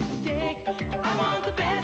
mistake. I want the best.